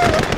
Woo!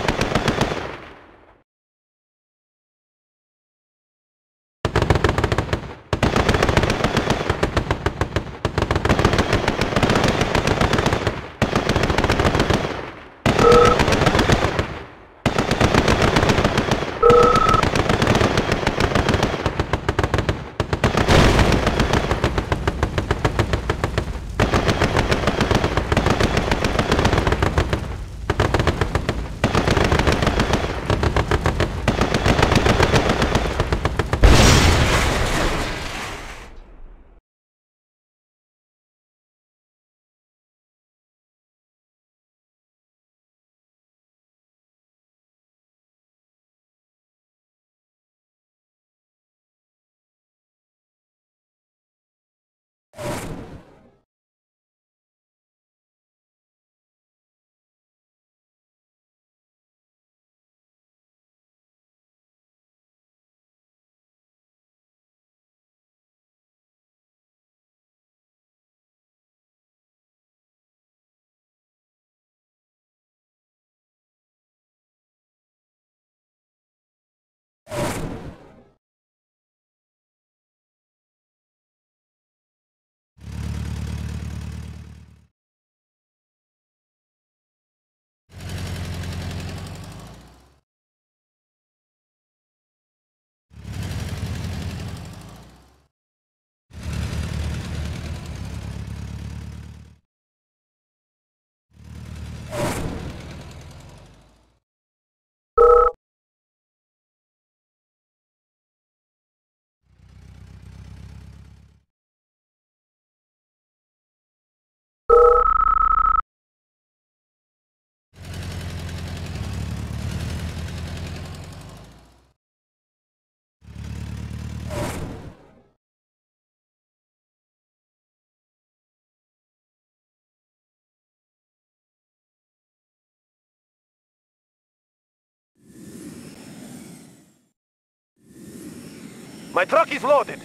My truck is loaded.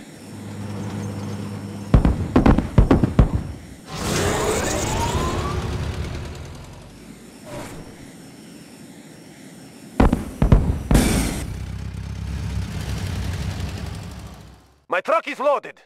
My truck is loaded.